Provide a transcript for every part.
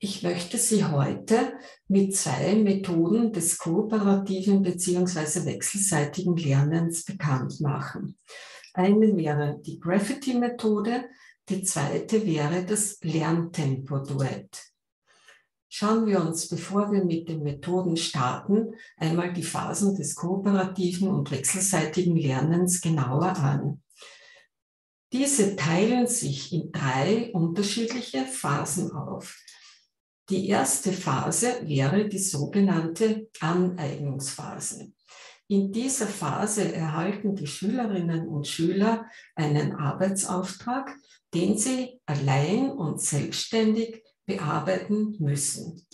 Ich möchte Sie heute mit zwei Methoden des kooperativen bzw. wechselseitigen Lernens bekannt machen. Eine wäre die Graffiti-Methode, die zweite wäre das Lerntempo-Duett. Schauen wir uns, bevor wir mit den Methoden starten, einmal die Phasen des kooperativen und wechselseitigen Lernens genauer an. Diese teilen sich in drei unterschiedliche Phasen auf. Die erste Phase wäre die sogenannte Aneignungsphase. In dieser Phase erhalten die Schülerinnen und Schüler einen Arbeitsauftrag, den sie allein und selbstständig bearbeiten müssen.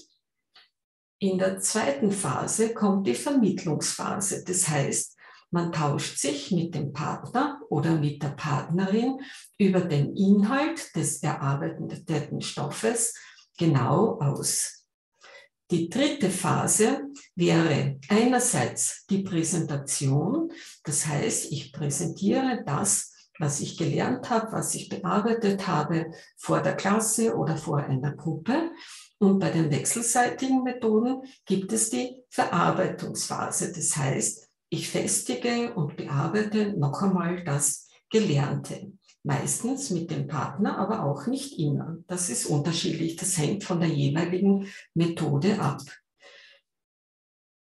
In der zweiten Phase kommt die Vermittlungsphase. Das heißt, man tauscht sich mit dem Partner oder mit der Partnerin über den Inhalt des erarbeiteten Stoffes genau aus. Die dritte Phase wäre einerseits die Präsentation, das heißt, ich präsentiere das, was ich gelernt habe, was ich bearbeitet habe vor der Klasse oder vor einer Gruppe. Und bei den wechselseitigen Methoden gibt es die Verarbeitungsphase. Das heißt, ich festige und bearbeite noch einmal das Gelernte. Meistens mit dem Partner, aber auch nicht immer. Das ist unterschiedlich. Das hängt von der jeweiligen Methode ab.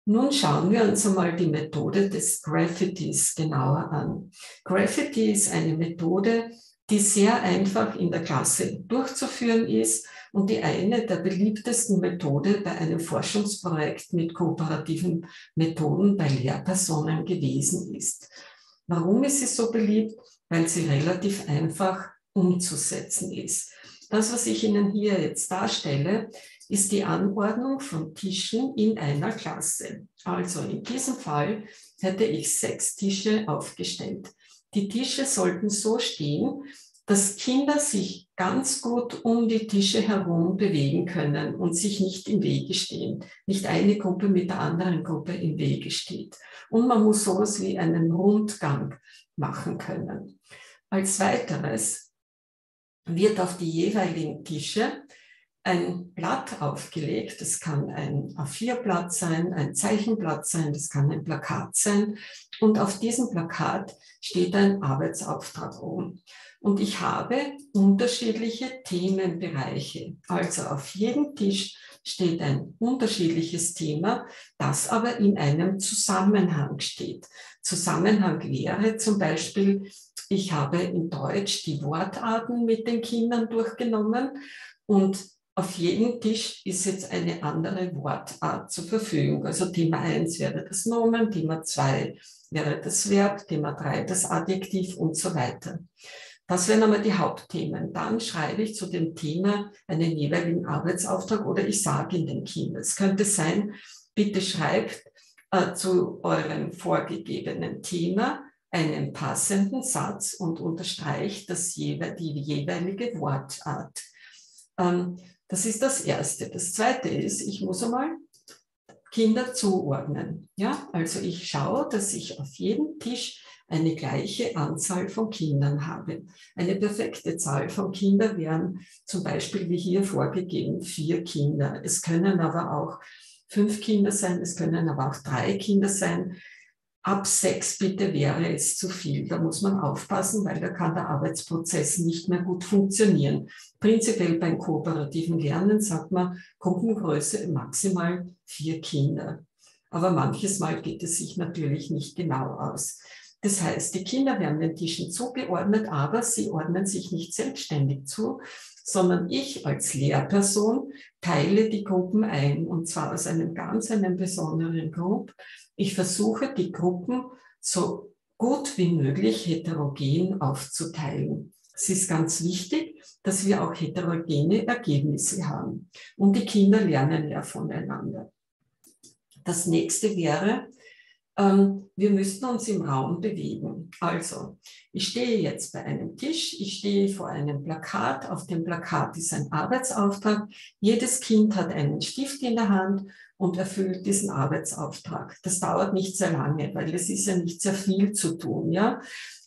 Nun schauen wir uns einmal die Methode des Graffitis genauer an. Graffiti ist eine Methode, die sehr einfach in der Klasse durchzuführen ist und die eine der beliebtesten Methode bei einem Forschungsprojekt mit kooperativen Methoden bei Lehrpersonen gewesen ist. Warum ist sie so beliebt? Weil sie relativ einfach umzusetzen ist. Das, was ich Ihnen hier jetzt darstelle, ist die Anordnung von Tischen in einer Klasse. Also in diesem Fall hätte ich sechs Tische aufgestellt. Die Tische sollten so stehen, dass Kinder sich ganz gut um die Tische herum bewegen können und sich nicht im Wege stehen. Nicht eine Gruppe mit der anderen Gruppe im Wege steht. Und man muss sowas wie einen Rundgang machen können. Als weiteres wird auf die jeweiligen Tische ein Blatt aufgelegt. Das kann ein A4-Blatt sein, ein Zeichenblatt sein, das kann ein Plakat sein. Und auf diesem Plakat steht ein Arbeitsauftrag oben. Und ich habe unterschiedliche Themenbereiche. Also auf jedem Tisch steht ein unterschiedliches Thema, das aber in einem Zusammenhang steht. Zusammenhang wäre zum Beispiel, ich habe in Deutsch die Wortarten mit den Kindern durchgenommen und auf jedem Tisch ist jetzt eine andere Wortart zur Verfügung. Also Thema 1 wäre das Nomen, Thema 2 wäre das Verb, Thema 3 das Adjektiv und so weiter. Das wären einmal die Hauptthemen. Dann schreibe ich zu dem Thema einen jeweiligen Arbeitsauftrag oder ich sage in den Kindern. Es könnte sein, bitte schreibt äh, zu eurem vorgegebenen Thema einen passenden Satz und unterstreicht das jewe die jeweilige Wortart. Ähm, das ist das Erste. Das Zweite ist, ich muss einmal Kinder zuordnen. Ja, also ich schaue, dass ich auf jedem Tisch eine gleiche Anzahl von Kindern habe. Eine perfekte Zahl von Kindern wären zum Beispiel wie hier vorgegeben vier Kinder. Es können aber auch fünf Kinder sein, es können aber auch drei Kinder sein. Ab sechs bitte wäre es zu viel. Da muss man aufpassen, weil da kann der Arbeitsprozess nicht mehr gut funktionieren. Prinzipiell beim kooperativen Lernen sagt man Gruppengröße maximal vier Kinder. Aber manches Mal geht es sich natürlich nicht genau aus. Das heißt, die Kinder werden den Tischen zugeordnet, aber sie ordnen sich nicht selbstständig zu, sondern ich als Lehrperson teile die Gruppen ein und zwar aus einem ganz einem besonderen Grund. Ich versuche die Gruppen so gut wie möglich heterogen aufzuteilen. Es ist ganz wichtig, dass wir auch heterogene Ergebnisse haben. Und die Kinder lernen ja voneinander. Das nächste wäre, wir müssen uns im Raum bewegen. Also, ich stehe jetzt bei einem Tisch, ich stehe vor einem Plakat. Auf dem Plakat ist ein Arbeitsauftrag. Jedes Kind hat einen Stift in der Hand und erfüllt diesen Arbeitsauftrag. Das dauert nicht sehr lange, weil es ist ja nicht sehr viel zu tun. Ja?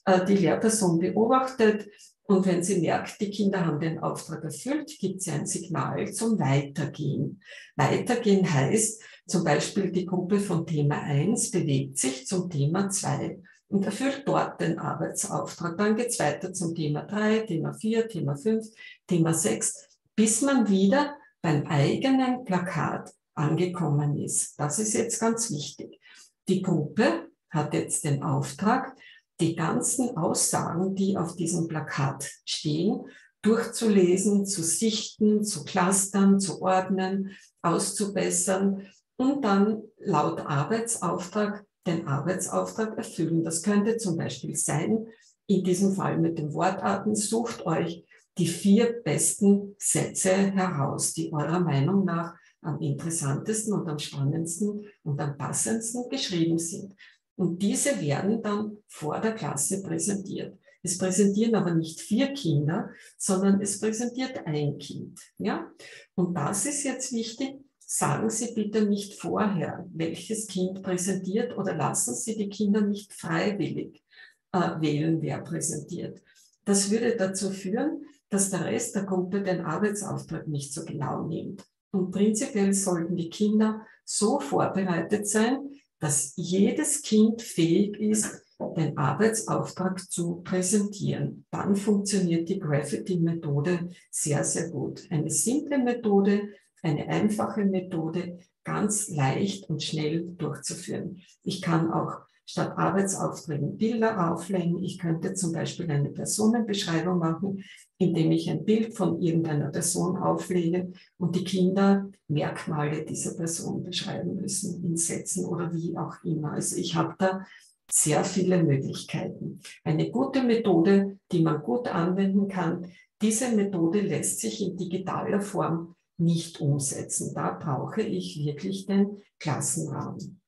Äh, die Lehrperson beobachtet, Und wenn sie merkt, die Kinder haben den Auftrag erfüllt, gibt sie ein Signal zum Weitergehen. Weitergehen heißt zum Beispiel, die Gruppe von Thema 1 bewegt sich zum Thema 2 und erfüllt dort den Arbeitsauftrag. Dann geht es weiter zum Thema 3, Thema 4, Thema 5, Thema 6, bis man wieder beim eigenen Plakat angekommen ist. Das ist jetzt ganz wichtig. Die Gruppe hat jetzt den Auftrag, die ganzen Aussagen, die auf diesem Plakat stehen, durchzulesen, zu sichten, zu clustern, zu ordnen, auszubessern und dann laut Arbeitsauftrag den Arbeitsauftrag erfüllen. Das könnte zum Beispiel sein, in diesem Fall mit den Wortarten, sucht euch die vier besten Sätze heraus, die eurer Meinung nach am interessantesten und am spannendsten und am passendsten geschrieben sind. Und diese werden dann vor der Klasse präsentiert. Es präsentieren aber nicht vier Kinder, sondern es präsentiert ein Kind. Ja? Und das ist jetzt wichtig. Sagen Sie bitte nicht vorher, welches Kind präsentiert oder lassen Sie die Kinder nicht freiwillig äh, wählen, wer präsentiert. Das würde dazu führen, dass der Rest der Gruppe den Arbeitsauftrag nicht so genau nimmt. Und prinzipiell sollten die Kinder so vorbereitet sein, dass jedes Kind fähig ist, den Arbeitsauftrag zu präsentieren. Dann funktioniert die Graffiti-Methode sehr, sehr gut. Eine simple Methode, eine einfache Methode, ganz leicht und schnell durchzuführen. Ich kann auch statt Arbeitsaufträgen Bilder auflegen. Ich könnte zum Beispiel eine Personenbeschreibung machen, indem ich ein Bild von irgendeiner Person auflege und die Kinder Merkmale dieser Person beschreiben müssen in Sätzen oder wie auch immer. Also ich habe da sehr viele Möglichkeiten. Eine gute Methode, die man gut anwenden kann. Diese Methode lässt sich in digitaler Form nicht umsetzen. Da brauche ich wirklich den Klassenraum.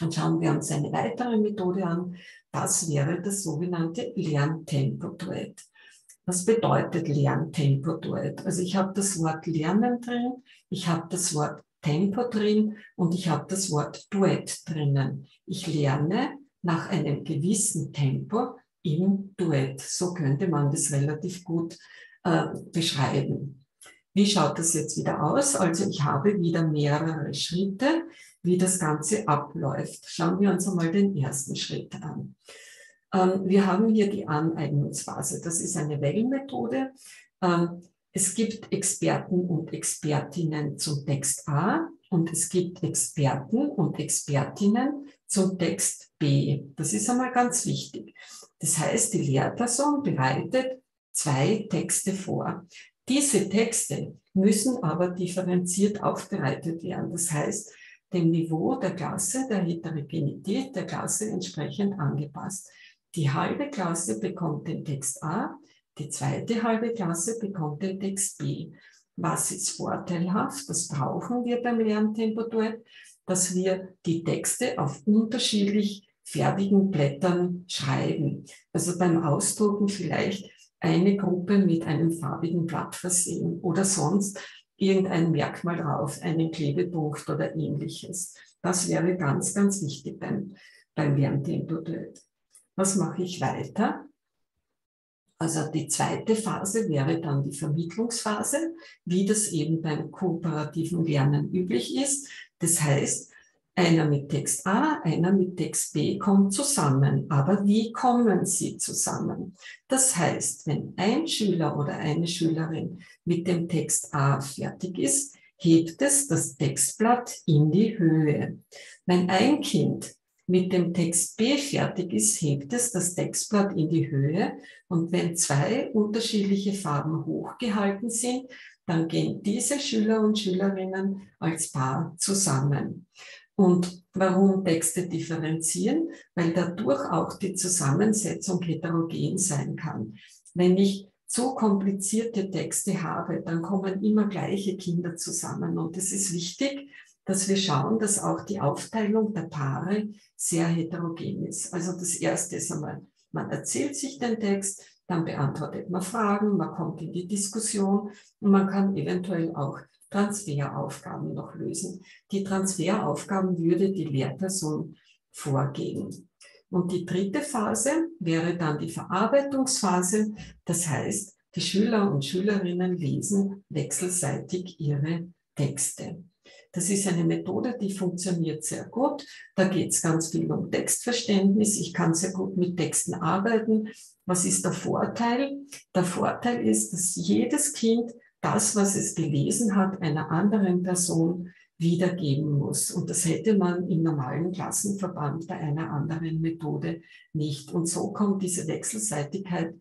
Dann schauen wir uns eine weitere Methode an. Das wäre das sogenannte Lerntempo-Duett. Was bedeutet Lerntempo-Duett? Also ich habe das Wort Lernen drin, ich habe das Wort Tempo drin und ich habe das Wort Duett drinnen. Ich lerne nach einem gewissen Tempo im Duett. So könnte man das relativ gut äh, beschreiben. Wie schaut das jetzt wieder aus? Also ich habe wieder mehrere Schritte wie das Ganze abläuft. Schauen wir uns einmal den ersten Schritt an. Ähm, wir haben hier die Aneignungsphase. Das ist eine Wellenmethode. Ähm, es gibt Experten und Expertinnen zum Text A und es gibt Experten und Expertinnen zum Text B. Das ist einmal ganz wichtig. Das heißt, die Lehrperson bereitet zwei Texte vor. Diese Texte müssen aber differenziert aufbereitet werden. Das heißt, dem Niveau der Klasse, der Heterogenität der Klasse entsprechend angepasst. Die halbe Klasse bekommt den Text A, die zweite halbe Klasse bekommt den Text B. Was ist vorteilhaft? Das brauchen wir beim Lerntempo-Duett, dass wir die Texte auf unterschiedlich fertigen Blättern schreiben. Also beim Ausdrucken vielleicht eine Gruppe mit einem farbigen Blatt versehen oder sonst irgendein Merkmal drauf, einen Klebepunkt oder ähnliches. Das wäre ganz, ganz wichtig beim, beim Lerntempo-Duett. Was mache ich weiter? Also die zweite Phase wäre dann die Vermittlungsphase, wie das eben beim kooperativen Lernen üblich ist. Das heißt, einer mit Text A, einer mit Text B kommt zusammen. Aber wie kommen sie zusammen? Das heißt, wenn ein Schüler oder eine Schülerin mit dem Text A fertig ist, hebt es das Textblatt in die Höhe. Wenn ein Kind mit dem Text B fertig ist, hebt es das Textblatt in die Höhe. Und wenn zwei unterschiedliche Farben hochgehalten sind, dann gehen diese Schüler und Schülerinnen als Paar zusammen. Und warum Texte differenzieren? Weil dadurch auch die Zusammensetzung heterogen sein kann. Wenn ich zu komplizierte Texte habe, dann kommen immer gleiche Kinder zusammen. Und es ist wichtig, dass wir schauen, dass auch die Aufteilung der Paare sehr heterogen ist. Also das Erste ist einmal, man erzählt sich den Text, dann beantwortet man Fragen, man kommt in die Diskussion und man kann eventuell auch Transferaufgaben noch lösen. Die Transferaufgaben würde die Lehrperson vorgeben. Und die dritte Phase wäre dann die Verarbeitungsphase. Das heißt, die Schüler und Schülerinnen lesen wechselseitig ihre Texte. Das ist eine Methode, die funktioniert sehr gut. Da geht es ganz viel um Textverständnis. Ich kann sehr gut mit Texten arbeiten. Was ist der Vorteil? Der Vorteil ist, dass jedes Kind das, was es gelesen hat, einer anderen Person wiedergeben muss. Und das hätte man im normalen Klassenverband bei einer anderen Methode nicht. Und so kommt diese Wechselseitigkeit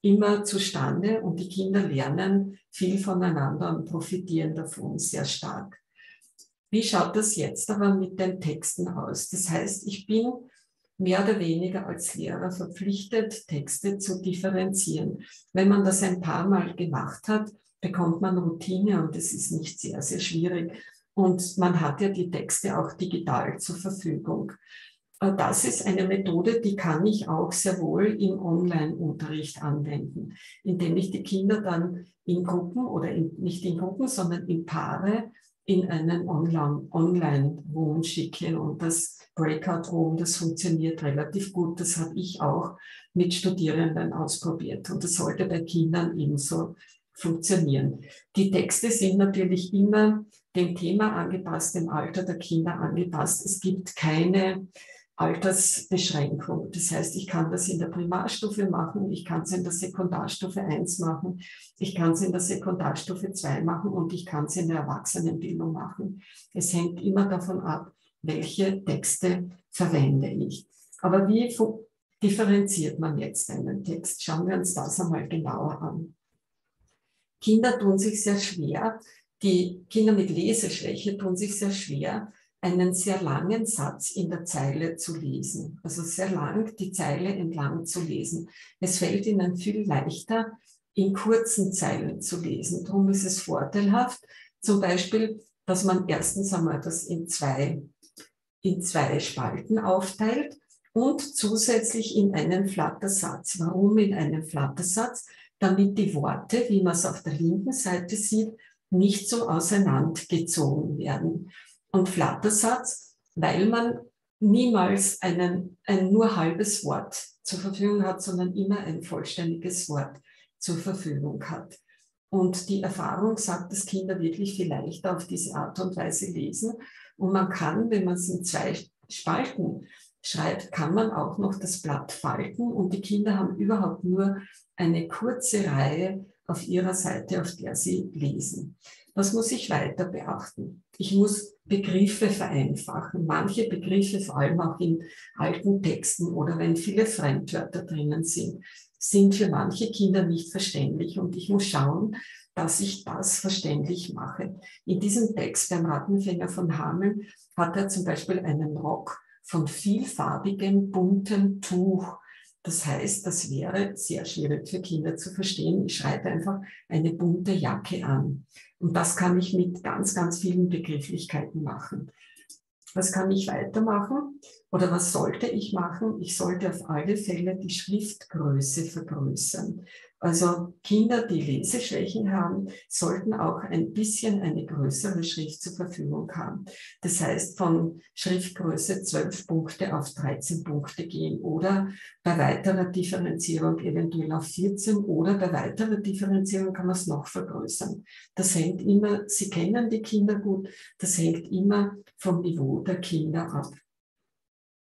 immer zustande und die Kinder lernen viel voneinander und profitieren davon sehr stark. Wie schaut das jetzt aber mit den Texten aus? Das heißt, ich bin mehr oder weniger als Lehrer verpflichtet, Texte zu differenzieren. Wenn man das ein paar Mal gemacht hat, bekommt man Routine und es ist nicht sehr, sehr schwierig. Und man hat ja die Texte auch digital zur Verfügung. Äh, das ist eine Methode, die kann ich auch sehr wohl im Online-Unterricht anwenden, indem ich die Kinder dann in Gruppen oder in, nicht in Gruppen, sondern in Paare in einen Online-Room schicke. Und das Breakout-Room, das funktioniert relativ gut. Das habe ich auch mit Studierenden ausprobiert. Und das sollte bei Kindern ebenso funktionieren. Die Texte sind natürlich immer dem Thema angepasst, dem Alter der Kinder angepasst. Es gibt keine Altersbeschränkung. Das heißt, ich kann das in der Primarstufe machen, ich kann es in der Sekundarstufe 1 machen, ich kann es in der Sekundarstufe 2 machen und ich kann es in der Erwachsenenbildung machen. Es hängt immer davon ab, welche Texte verwende ich. Aber wie differenziert man jetzt einen Text? Schauen wir uns das einmal genauer an. Kinder tun sich sehr schwer, die Kinder mit Leseschwäche tun sich sehr schwer, einen sehr langen Satz in der Zeile zu lesen. Also sehr lang die Zeile entlang zu lesen. Es fällt ihnen viel leichter, in kurzen Zeilen zu lesen. Darum ist es vorteilhaft, zum Beispiel, dass man erstens einmal das in zwei, in zwei Spalten aufteilt und zusätzlich in einen Flattersatz. Warum in einen Flattersatz? Damit die Worte, wie man es auf der linken Seite sieht, nicht so auseinandergezogen werden. Und Flattersatz, weil man niemals einen, ein nur halbes Wort zur Verfügung hat, sondern immer ein vollständiges Wort zur Verfügung hat. Und die Erfahrung sagt, dass Kinder wirklich viel leichter auf diese Art und Weise lesen. Und man kann, wenn man es in zwei Spalten schreibt, kann man auch noch das Blatt falten und die Kinder haben überhaupt nur eine kurze Reihe auf ihrer Seite, auf der sie lesen. Was muss ich weiter beachten? Ich muss Begriffe vereinfachen. Manche Begriffe, vor allem auch in alten Texten oder wenn viele Fremdwörter drinnen sind, sind für manche Kinder nicht verständlich und ich muss schauen, dass ich das verständlich mache. In diesem Text beim Rattenfänger von Hameln hat er zum Beispiel einen Rock von vielfarbigem, buntem Tuch das heißt, das wäre sehr schwierig für Kinder zu verstehen. Ich schreibe einfach eine bunte Jacke an. Und das kann ich mit ganz, ganz vielen Begrifflichkeiten machen. Was kann ich weitermachen oder was sollte ich machen? Ich sollte auf alle Fälle die Schriftgröße vergrößern. Also Kinder, die Leseschwächen haben, sollten auch ein bisschen eine größere Schrift zur Verfügung haben. Das heißt, von Schriftgröße 12 Punkte auf 13 Punkte gehen oder bei weiterer Differenzierung eventuell auf 14 oder bei weiterer Differenzierung kann man es noch vergrößern. Das hängt immer, Sie kennen die Kinder gut, das hängt immer vom Niveau der Kinder ab.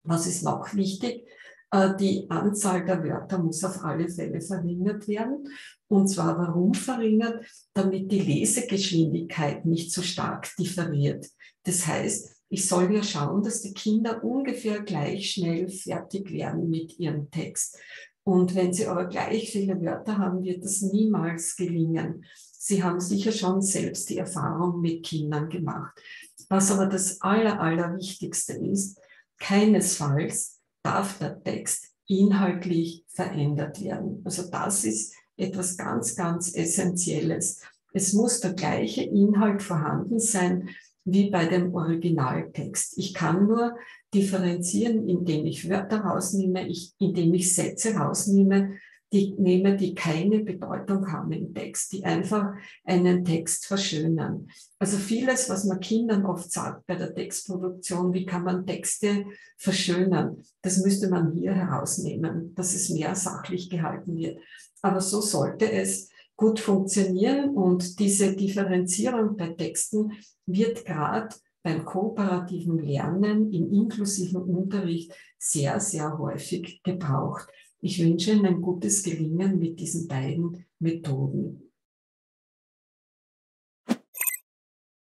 Was ist noch wichtig? Äh, die Anzahl der Wörter muss auf alle Fälle verringert werden. Und zwar warum verringert? Damit die Lesegeschwindigkeit nicht so stark differiert. Das heißt, ich soll ja schauen, dass die Kinder ungefähr gleich schnell fertig werden mit ihrem Text. Und wenn sie aber gleich viele Wörter haben, wird das niemals gelingen. Sie haben sicher schon selbst die Erfahrung mit Kindern gemacht. Was aber das Aller, Allerwichtigste ist, keinesfalls darf der Text inhaltlich verändert werden. Also das ist etwas ganz, ganz Essentielles. Es muss der gleiche Inhalt vorhanden sein wie bei dem Originaltext. Ich kann nur differenzieren, indem ich Wörter rausnehme, ich, indem ich Sätze rausnehme, die Nehmer, die keine Bedeutung haben im Text, die einfach einen Text verschönern. Also vieles, was man Kindern oft sagt bei der Textproduktion, wie kann man Texte verschönern, das müsste man hier herausnehmen, dass es mehr sachlich gehalten wird. Aber so sollte es gut funktionieren und diese Differenzierung bei Texten wird gerade beim kooperativen Lernen im inklusiven Unterricht sehr, sehr häufig gebraucht. Ich wünsche Ihnen ein gutes Gelingen mit diesen beiden Methoden.